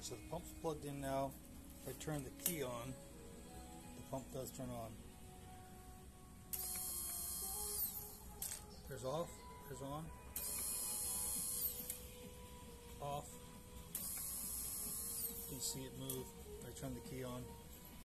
so the pump's plugged in now. If I turn the key on, the pump does turn on. There's off, there's on, off. You can see it move. I turn the key on.